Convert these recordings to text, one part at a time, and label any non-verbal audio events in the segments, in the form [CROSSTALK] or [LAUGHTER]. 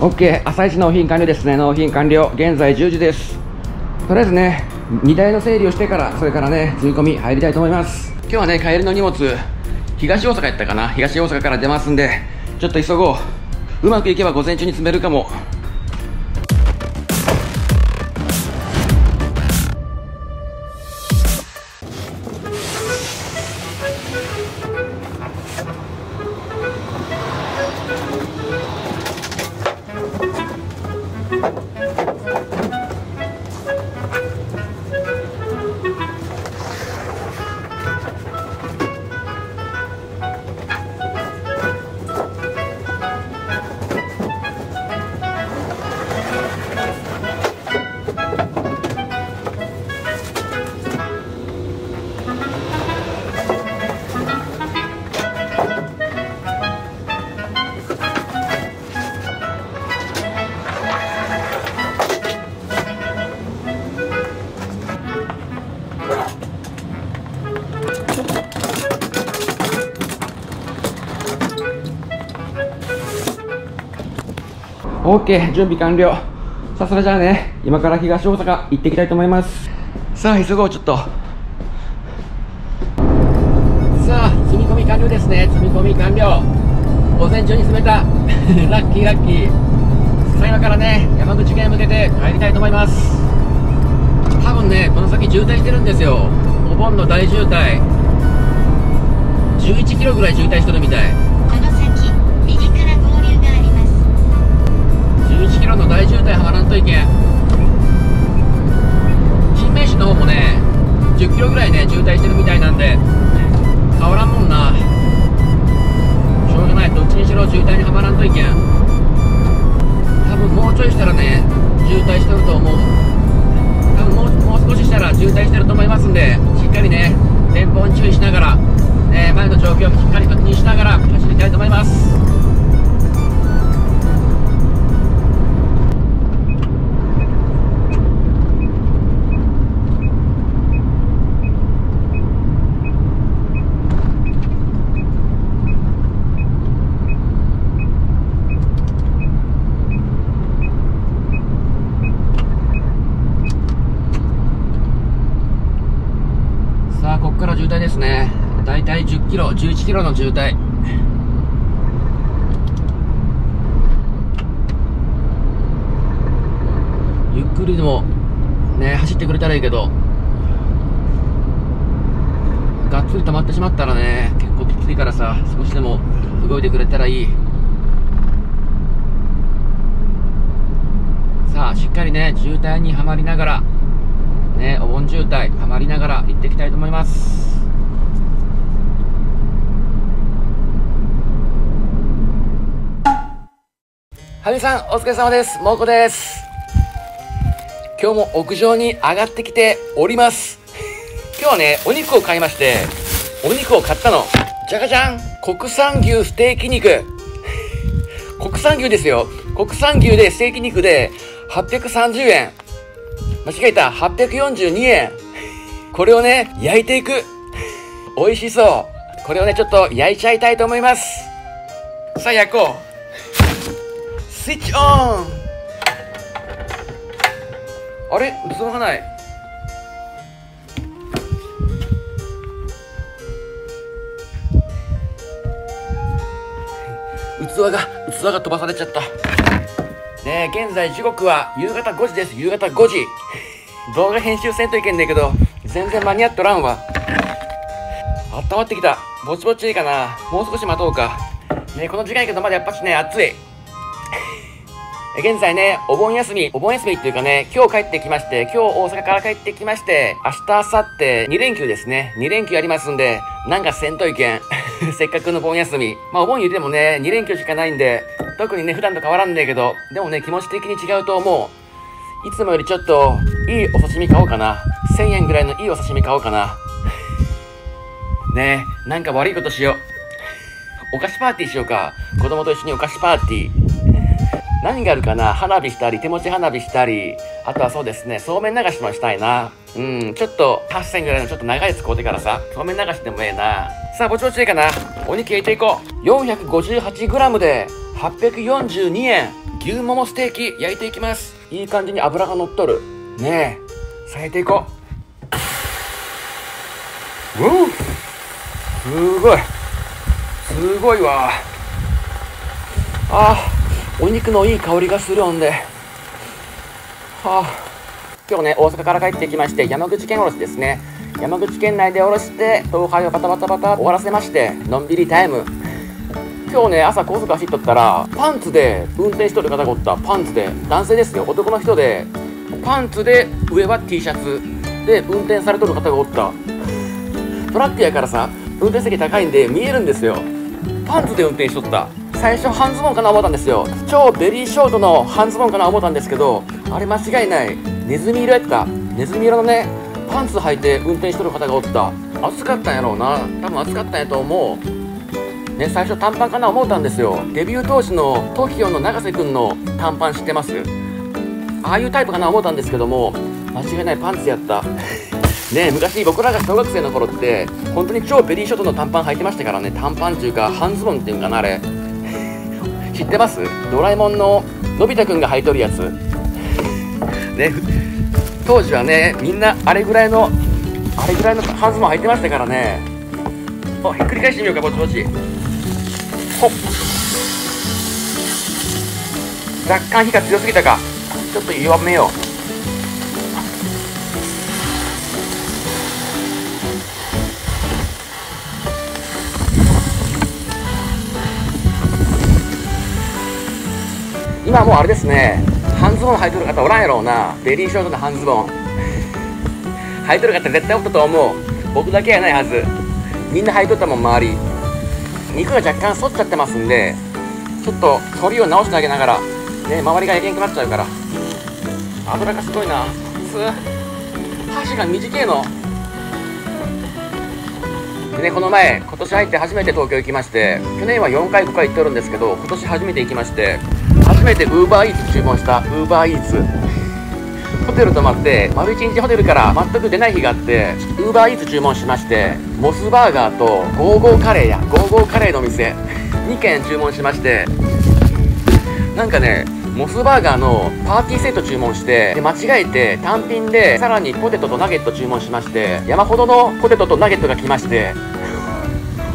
OK 朝一納品完了ですね。納品完了。現在10時です。とりあえずね荷台の整理をしてからそれからね積み込み入りたいと思います。今日はね帰りの荷物東大阪やったかな。東大阪から出ますんでちょっと急ごう。うまくいけば午前中に詰めるかも。OK 準備完了。さあそれじゃあね今から東大阪行ってきたいと思います。さあ急ごうちょっと。さあ積み込み完了ですね。積み込み完了。午前中に詰めた。[LAUGHS] ラッキーラッキー。さあ今からね山口県へ向けて帰りたいと思います。多分ねこの先渋滞してるんですよ。お盆の大渋滞。11キロぐらい渋滞してるみたい渋滞してると思いますんでしっかりね前方に注意しながら、え、前の状況をしっかり確認しながら走りたいと思います。キロ11キロの渋滞。ゆっくりでもね走ってくれたらいいけど。がっつり止まってしまったらね結構きついからさ少しでも動いてくれたらいい。さあしっかりね渋滞にはまりながらね、お盆渋滞はまりながら行っていきたいと思います。はみさんお疲れ様ですもうこです今日も屋上に上がってきております今日はねお肉を買いましてお肉を買ったのじゃがじゃん国産牛ステーキ肉国産牛ですよ国産牛でステーキ肉で830円間違えた。842円。これをね、焼いていく。美味しそう。これをね、ちょっと焼いちゃいたいと思います。さあ、焼こう。スイッチオンあれ？器がない。器が、器が飛ばされちゃった。ねえ、現在時刻は夕方5時です。夕方5時。動画編集せんといけんねんけど、全然間に合っとらんわ。あったまってきた。ぼちぼちいいかな。もう少し待とうか。ね、この時間やけどまだやっぱしね、暑い。現在ね、お盆休み、お盆休みっていうかね、今日帰ってきまして、今日大阪から帰ってきまして、明日、明後日、2連休ですね。2連休ありますんで、なんかせんといけん。[LAUGHS] せっかくの盆休み。まあお盆言うてもね、2連休しかないんで、特にね、普段と変わらんねえけど、でもね、気持ち的に違うと思う。いつもよりちょっと、いいお刺身買おうかな。1000円ぐらいのいいお刺身買おうかな。[LAUGHS] ねえ、なんか悪いことしよう。お菓子パーティーしようか。子供と一緒にお菓子パーティー。何があるかな？花火したり、手持ち花火したり、あとはそうですね、そうめん流しもしたいな。うん、ちょっと、8000ぐらいのちょっと長いやつ買うてからさ、そうめん流しでもええな。さあ、ぼちぼちいいかな。お肉焼いていこう。458g で842円。牛ももステーキ焼いていきます。いい感じに脂が乗っとる。ねえ。咲いていこう。うん。すごい。すごいわ。ああ。お肉のいい香りがするんで。はあ。今日ね大阪から帰ってきまして山口県おろしですね。山口県内でおろして東海をバタバタバタ終わらせましてのんびりタイム。今日ね朝高速走っとったらパンツで運転しとる方がおった。パンツで。男性ですよ。男の人で。パンツで上は T シャツ。で運転されとる方がおった。トラックやからさ運転席高いんで見えるんですよ。パンツで運転しとった。最初半ズボンかな思ったんですよ。超ベリーショートの半ズボンかな思ったんですけどあれ間違いない。ネズミ色やった。ネズミ色のねパンツ履いて運転しとる方がおった。暑かったんやろうな。多分暑かったんやと思う。ね最初短パンかな思ったんですよ。デビュー当時の TOKIO の永瀬くんの短パン知ってます？ああいうタイプかな思ったんですけども間違いないパンツやった。[LAUGHS] ね昔僕らが小学生の頃って本当に超ベリーショートの短パン履いてましたからね。短パンっていうか半ズボンっていうんかなあれ。知ってます？ドラえもんののび太くんが履いとるやつ。ね当時はねみんなあれぐらいのあれぐらいの半ズボン履いてましたからね。ひっくり返してみようかぼちぼち。ほっ。若干火が強すぎたか。ちょっと弱めよう。今もうあれですね半ズボン履いとる方おらんやろうな。ベリーショートの半ズボン。履いとる方絶対おったと思う。僕だけやないはず。みんな履いとったもん周り。肉が若干反っちゃってますんでちょっと反りを直してあげながらね周りが焼けんくなっちゃうから。油がすごいな。箸が短いの。でねこの前今年入って初めて東京行きまして去年は4回5回行っとるんですけど今年初めて行きましてめてウーバーイーツ注文したウーバーイーツホテル泊まって丸一日ホテルから全く出ない日があってウーバーイーツ注文しましてモスバーガーとゴーゴーカレーやゴーゴーカレーの店2軒注文しまして。なんかねモスバーガーのパーティーセット注文してで間違えて単品でさらにポテトとナゲット注文しまして山ほどのポテトとナゲットが来まして。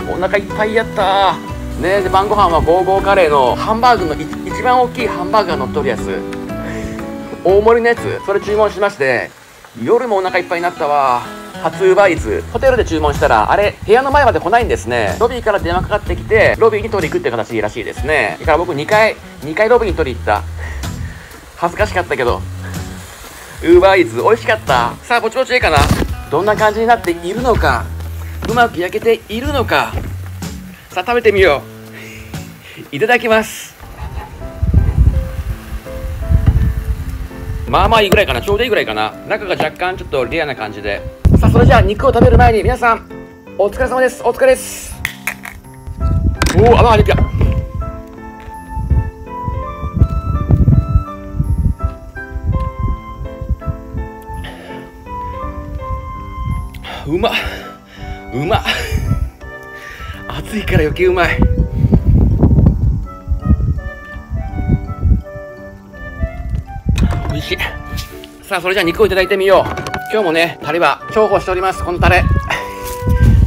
お腹いっぱいやったねで晩ご飯はゴーゴーカレーのハンバーグの一番大きいハンバーガー乗っとるやつ。[LAUGHS] 大盛りのやつ。それ注文しまして夜もお腹いっぱいになったわ。初ウーバーイーツ。ホテルで注文したらあれ部屋の前まで来ないんですね。ロビーから電話かかってきてロビーに取り行くって形らしいですね。だから僕2回2回ロビーに取り行った。恥ずかしかったけど。ウーバーイーツ美味しかった。さあぼちぼちいいかな。どんな感じになっているのか。うまく焼けているのかさあ食べてみよう。いただきます。まあまあいいぐらいかな。ちょうどいいぐらいかな。中が若干ちょっとレアな感じで。さあそれじゃあ肉を食べる前に皆さんお疲れ様です。お疲れです。おおあまありピャうまうま暑いから余計うまい。美味しい。さあそれじゃあ肉をいただいてみよう。今日もねタレは重宝しておりますこのタレ。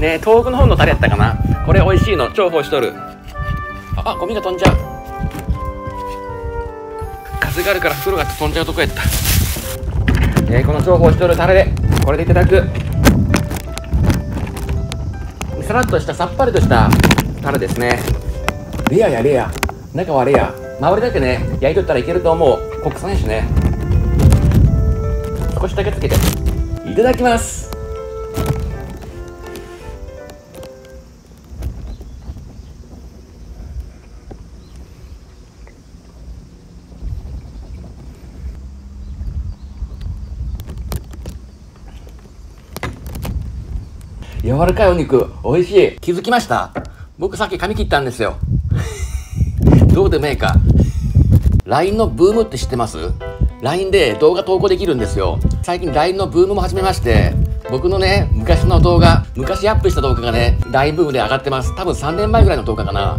ね東北の方のタレやったかな。これ美味しいの重宝しとる。ああゴミが飛んじゃう。風があるから袋が飛んじゃうとこやった。えー、この重宝しとるタレでこれでいただく。さらっとしたさっぱりとしたタレですね。レアやレア。中はレア。周りだけね。焼いとったらいけると思う。国産やしね。少しだけつけて。いただきます。柔らかいお肉美味しい気づきました？僕さっき髪切ったんですよ [LAUGHS] どうでもええか LINE のブームって知ってます ?LINE で動画投稿できるんですよ最近 LINE のブームも始めまして僕のね、昔の動画、昔アップした動画がね、大ブームで上がってます。多分3年前ぐらいの動画かな。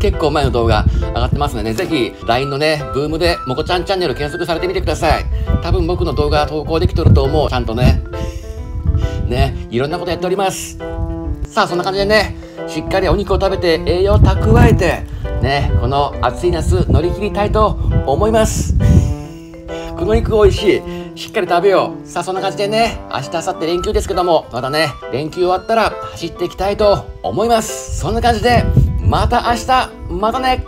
結構前の動画上がってますのでね、ぜひ LINE のね、ブームでもこちゃんチャンネル検索されてみてください。多分僕の動画投稿できとると思う。ちゃんとね。ね、いろんなことやっております。さあ、そんな感じでね、しっかりお肉を食べて栄養蓄えて、ね、この暑い夏乗り切りたいと思います。この肉美味しい。しっかり食べよう。さあ、そんな感じでね、明日、明後日連休ですけども、またね、連休終わったら走っていきたいと思います。そんな感じで、また明日、またね